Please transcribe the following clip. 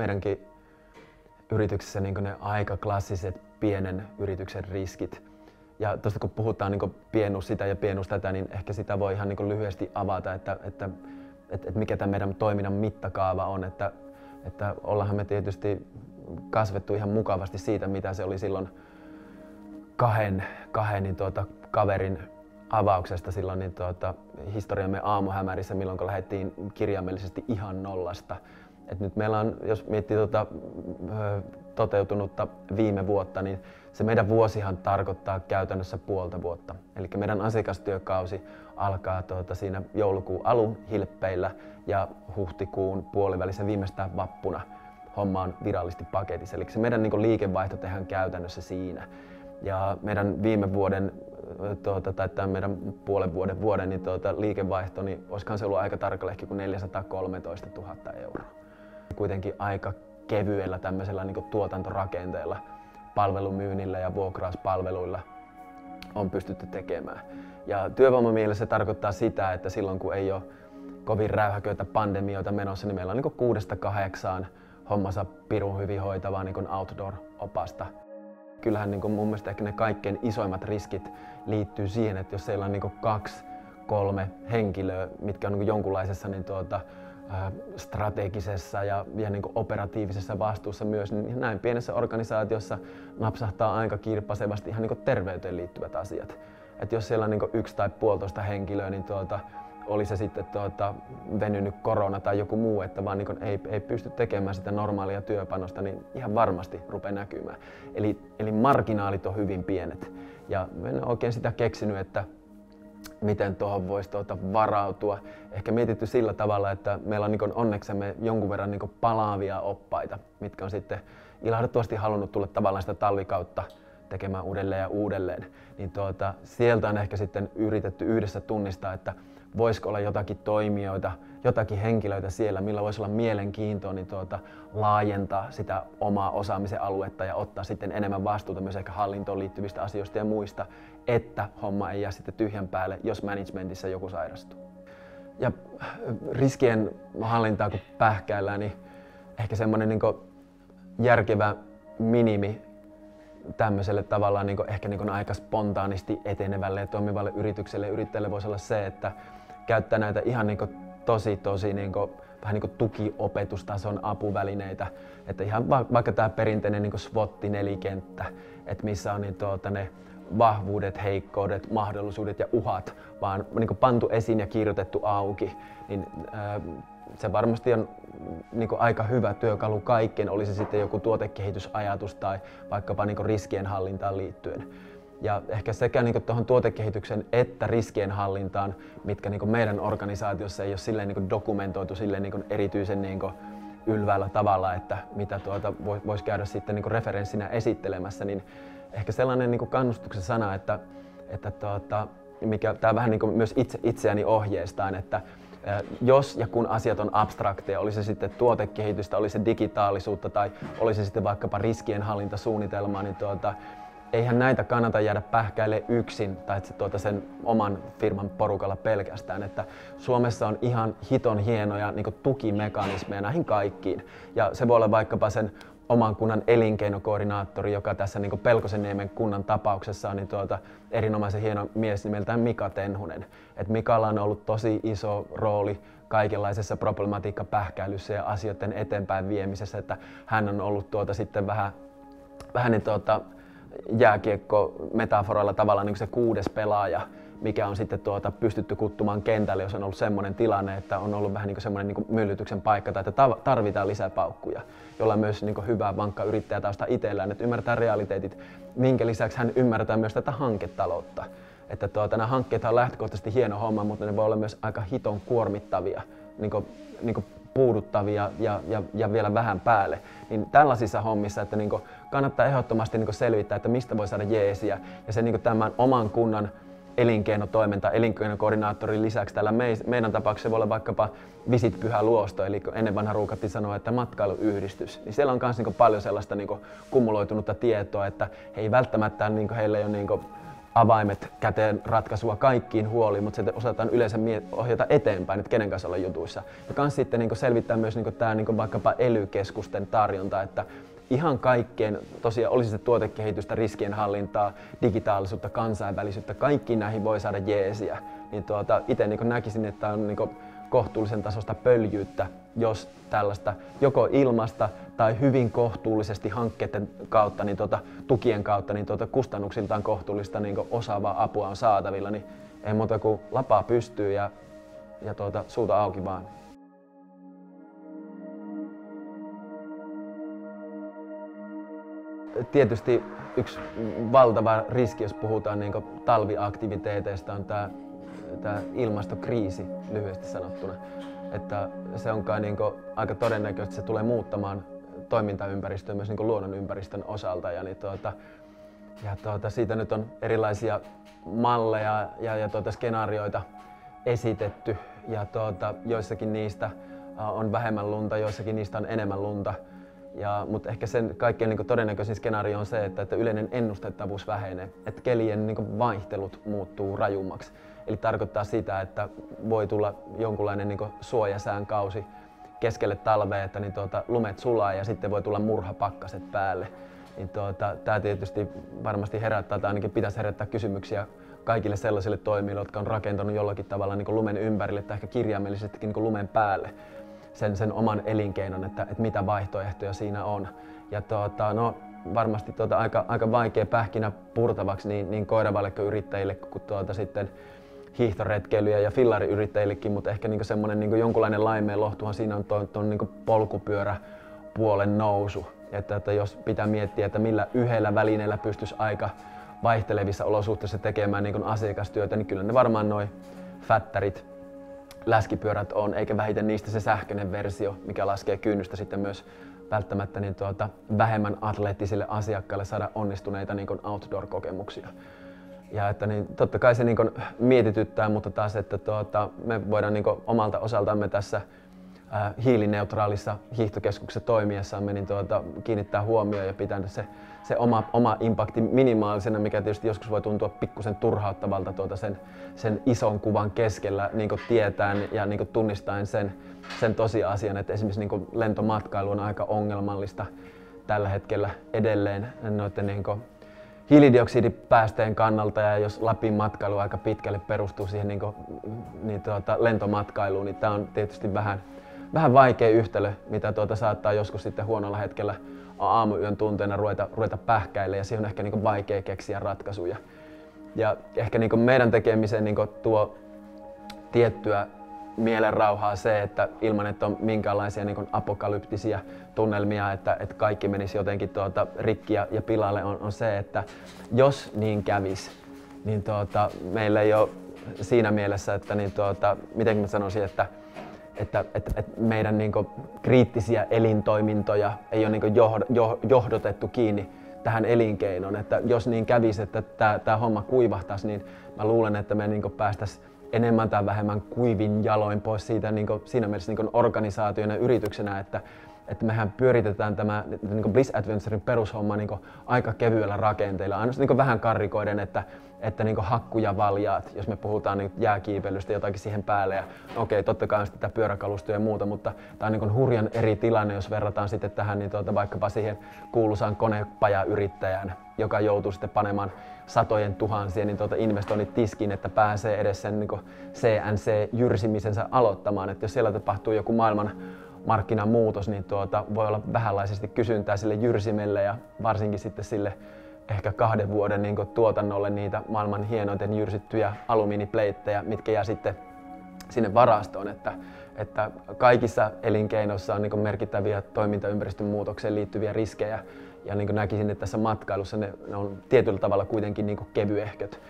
meidänkin yrityksessä niin ne aika klassiset pienen yrityksen riskit. Ja tuosta kun puhutaan niin pienuus sitä ja pienuus tätä, niin ehkä sitä voi ihan niin lyhyesti avata, että, että, että, että mikä tämä meidän toiminnan mittakaava on. Että, että ollaanhan me tietysti kasvettu ihan mukavasti siitä, mitä se oli silloin kahden, kahden niin tuota, kaverin avauksesta silloin niin tuota, historiamme aamuhämärissä, milloin lähdettiin kirjaimellisesti ihan nollasta. Et nyt meillä on, jos miettii tuota, toteutunutta viime vuotta, niin se meidän vuosihan tarkoittaa käytännössä puolta vuotta. Eli meidän asiakastyökausi alkaa tuota, siinä joulukuun alun hilppeillä ja huhtikuun puolivälissä viimeistään vappuna homma on virallisesti paketissa. Eli se meidän niin liikevaihto tehdään käytännössä siinä. Ja meidän viime vuoden tuota, tai tämän meidän puolen vuoden, vuoden niin tuota, liikevaihto, niin olisikohan se ollut aika tarkalleen kuin 413 000 euroa. Kuitenkin aika kevyellä tämmöisellä niin tuotantorakenteella, palvelumyynnillä ja vuokrauspalveluilla on pystytty tekemään. Ja työvoimamielessä se tarkoittaa sitä, että silloin kun ei ole kovin räyhäköitä pandemioita menossa, niin meillä on niin kuudesta kahdeksaan hommansa pirun hyvin hoitavaa niin outdoor-opasta. Kyllähän niin mun mielestä ehkä ne kaikkein isoimmat riskit liittyy siihen, että jos siellä on niin kaksi, kolme henkilöä, mitkä on niin jonkunlaisessa niin tuota, strategisessa ja, ja niin operatiivisessa vastuussa myös, niin näin pienessä organisaatiossa napsahtaa aika kirpasevasti ihan niin terveyteen liittyvät asiat. Et jos siellä on niin yksi tai puolitoista henkilöä, niin tuota, oli se sitten tuota, venynyt korona tai joku muu, että vaan niin ei, ei pysty tekemään sitä normaalia työpanosta, niin ihan varmasti rupeaa näkymään. Eli, eli marginaalit on hyvin pienet. Ja en oikein sitä keksinyt, että miten tuohon voisi tuota varautua. Ehkä mietitty sillä tavalla, että meillä on niin onneksemme jonkun verran niin palaavia oppaita, mitkä on sitten ilahduttavasti halunnut tulla tavallaan sitä talvikautta tekemään uudelleen ja uudelleen. Niin tuota, sieltä on ehkä sitten yritetty yhdessä tunnistaa, että voisiko olla jotakin toimijoita, jotakin henkilöitä siellä, millä voisi olla mielenkiintoa niin tuota, laajentaa sitä omaa osaamisen aluetta ja ottaa sitten enemmän vastuuta myös ehkä hallintoon liittyvistä asioista ja muista, että homma ei jää sitten tyhjän päälle, jos managementissa joku sairastuu. Ja riskien hallintaa kun pähkäillään, niin ehkä semmoinen niin järkevä minimi tämmöiselle tavallaan niin ehkä niin aika spontaanisti etenevälle ja toimivalle yritykselle ja yrittäjälle voisi olla se, että käyttää näitä ihan niin kuin tosi, tosi niin kuin, vähän niin kuin tukiopetustason apuvälineitä. Että ihan va- vaikka tämä perinteinen niin SWOT-nelikenttä, että missä on niin tuota, ne vahvuudet, heikkoudet, mahdollisuudet ja uhat, vaan niin pantu esiin ja kirjoitettu auki, niin ää, se varmasti on niin aika hyvä työkalu kaikkeen, oli se sitten joku tuotekehitysajatus tai vaikkapa niin riskien hallintaan liittyen. Ja ehkä sekä niin tuohon tuotekehityksen että riskien hallintaan, mitkä niin meidän organisaatiossa ei ole silleen niin dokumentoitu silleen niin erityisen niin ylväällä tavalla, että mitä tuota voisi käydä sitten niin referenssinä esittelemässä, niin ehkä sellainen niin kannustuksen sana, että, että tuota, mikä tämä vähän niin myös itse, itseäni ohjeistaan, että jos ja kun asiat on abstrakteja, oli se sitten tuotekehitystä, oli se digitaalisuutta tai oli se sitten vaikkapa riskienhallintasuunnitelmaa, niin tuota, eihän näitä kannata jäädä pähkäille yksin tai tuota sen oman firman porukalla pelkästään. Että Suomessa on ihan hiton hienoja niin tukimekanismeja näihin kaikkiin. Ja se voi olla vaikkapa sen oman kunnan elinkeinokoordinaattori, joka tässä niin Pelkosenniemen kunnan tapauksessa on niin tuota, erinomaisen hieno mies nimeltään Mika Tenhunen. Et Mikalla on ollut tosi iso rooli kaikenlaisessa problematiikkapähkäilyssä ja asioiden eteenpäin viemisessä, että hän on ollut tuota sitten vähän, vähän niin tuota, jääkiekko metaforalla tavallaan niin se kuudes pelaaja, mikä on sitten tuota, pystytty kuttumaan kentälle, jos on ollut semmoinen tilanne, että on ollut vähän niin semmoinen niin myllytyksen paikka tai että tarvitaan lisää paukkuja, jolla on myös niin hyvä vankka yrittäjätausta itsellään, että ymmärtää realiteetit, minkä lisäksi hän ymmärtää myös tätä hanketaloutta. Että tuota, nämä hankkeet on lähtökohtaisesti hieno homma, mutta ne voi olla myös aika hiton kuormittavia, niin kuin, niin kuin puuduttavia ja, ja, ja vielä vähän päälle. Niin tällaisissa hommissa, että niin kannattaa ehdottomasti niin selvittää, että mistä voi saada jeesiä. Ja se niin tämän oman kunnan elinkeinotoiminta, elinkeinokoordinaattorin lisäksi täällä meidän tapauksessa voi olla vaikkapa Visit Pyhä Luosto, eli ennen vanha ruukatti sanoa, että matkailuyhdistys. Niin siellä on myös niin paljon sellaista niin kumuloitunutta tietoa, että he ei välttämättä, niin heillä ei ole niin avaimet käteen ratkaisua kaikkiin huoliin, mutta sitten osataan yleensä ohjata eteenpäin, että kenen kanssa olla jutuissa. Ja kans sitten niin selvittää myös niin tämä niin vaikkapa elykeskusten tarjonta, että ihan kaikkeen, tosiaan olisi se tuotekehitystä, riskienhallintaa, digitaalisuutta, kansainvälisyyttä, kaikkiin näihin voi saada jeesiä. Niin tuota, itse niin näkisin, että on niin kohtuullisen tasosta pöljyyttä, jos tällaista joko ilmasta tai hyvin kohtuullisesti hankkeiden kautta, niin tuota, tukien kautta, niin tuota, kustannuksiltaan kohtuullista niin osaavaa apua on saatavilla, niin ei muuta kuin lapaa pystyy ja, ja tuota, suuta auki vaan. Tietysti yksi valtava riski, jos puhutaan niin talviaktiviteeteista, on tämä tämä ilmastokriisi lyhyesti sanottuna. Että se on kai niin aika todennäköistä, että se tulee muuttamaan toimintaympäristöä myös niin luonnonympäristön osalta. Ja, niin tuota, ja tuota, siitä nyt on erilaisia malleja ja, ja tuota, skenaarioita esitetty ja tuota, joissakin niistä on vähemmän lunta, joissakin niistä on enemmän lunta. Ja, mutta ehkä sen kaikkein niin todennäköisin skenaario on se, että, että yleinen ennustettavuus vähenee, että kelien niin vaihtelut muuttuu rajummaksi. Eli tarkoittaa sitä, että voi tulla jonkunlainen niin suojasään kausi keskelle talvea, että niin tuota, lumet sulaa ja sitten voi tulla murhapakkaset päälle. Niin tuota, tämä tietysti varmasti herättää, tai ainakin pitäisi herättää kysymyksiä kaikille sellaisille toimijoille, jotka on rakentanut jollakin tavalla niin lumen ympärille tai ehkä kirjaimellisestikin niin lumen päälle sen, sen oman elinkeinon, että, että mitä vaihtoehtoja siinä on. Ja tuota, no, varmasti tuota, aika, aika vaikea pähkinä purtavaksi niin, niin koiravalekko-yrittäjille kuin tuota, sitten hiihtoretkeilyjä ja fillariyrittäjillekin, mutta ehkä niin semmoinen niin jonkunlainen laimeen lohtuhan siinä on tuon, tuon niin polkupyöräpuolen nousu. Että, että jos pitää miettiä, että millä yhdellä välineellä pystyisi aika vaihtelevissa olosuhteissa tekemään niin asiakastyötä, niin kyllä ne varmaan noin fättärit, läskipyörät on, eikä vähiten niistä se sähköinen versio, mikä laskee kynnystä sitten myös välttämättä niin tuota, vähemmän atleettisille asiakkaille saada onnistuneita niin outdoor-kokemuksia. Ja että niin, totta kai se niin mietityttää, mutta taas, että tuota, me voidaan niin omalta osaltamme tässä ää, hiilineutraalissa hiihtokeskuksessa toimiessamme niin tuota, kiinnittää huomioon ja pitää se, se oma, oma impakti minimaalisena, mikä tietysti joskus voi tuntua pikkusen turhauttavalta tuota sen, sen ison kuvan keskellä niin tietäen ja niin tunnistaen sen, sen tosiasian, että esimerkiksi niin lentomatkailu on aika ongelmallista tällä hetkellä edelleen noiden niin hiilidioksidipäästöjen kannalta ja jos Lapin matkailu aika pitkälle perustuu siihen niin kuin, niin tuota, lentomatkailuun, niin tämä on tietysti vähän, vähän vaikea yhtälö, mitä tuota saattaa joskus sitten huonolla hetkellä aamuyön tunteena ruveta, ruveta pähkäille ja siihen on ehkä niin kuin vaikea keksiä ratkaisuja. Ja ehkä niin kuin meidän tekemiseen niin kuin tuo tiettyä mielenrauhaa se, että ilman että on minkäänlaisia niin apokalyptisia tunnelmia, että, että kaikki menisi jotenkin tuota, rikki ja, ja pilalle, on, on se, että jos niin kävisi, niin tuota, meillä ei ole siinä mielessä, että niin tuota, miten mä sanoisin, että, että, että, että meidän niin kuin, kriittisiä elintoimintoja ei ole niin johd, johdotettu kiinni tähän elinkeinoon. Että jos niin kävisi, että tämä, homma kuivahtaisi, niin mä luulen, että me niin päästäisiin enemmän tai vähemmän kuivin jaloin pois siitä niin kuin, siinä mielessä niin organisaationa ja yrityksenä, että, että mehän pyöritetään tämä niin Bliss Adventurein perushomma niin aika kevyellä rakenteilla. Ainoastaan niin vähän karrikoiden, että, että niin hakku ja valjaat, jos me puhutaan niin jääkiipeilystä jotakin siihen päälle. Ja okei, totta kai on sitä pyöräkalustoja ja muuta, mutta tämä on niin hurjan eri tilanne, jos verrataan sitten tähän niin tuota, vaikkapa siihen kuuluisaan konepajayrittäjään, joka joutuu sitten panemaan satojen tuhansien niin tuota investoinnit tiskiin, että pääsee edes sen niin CNC-jyrsimisensä aloittamaan. Että jos siellä tapahtuu joku maailman markkinamuutos, niin tuota, voi olla vähänlaisesti kysyntää sille jyrsimelle ja varsinkin sitten sille ehkä kahden vuoden niin tuotannolle niitä maailman hienoiten jyrsittyjä alumiinipleittejä, mitkä jää sitten sinne varastoon. Että, että kaikissa elinkeinoissa on niin merkittäviä toimintaympäristön muutokseen liittyviä riskejä ja niin näkisin, että tässä matkailussa ne, ne on tietyllä tavalla kuitenkin niin kevyehköt.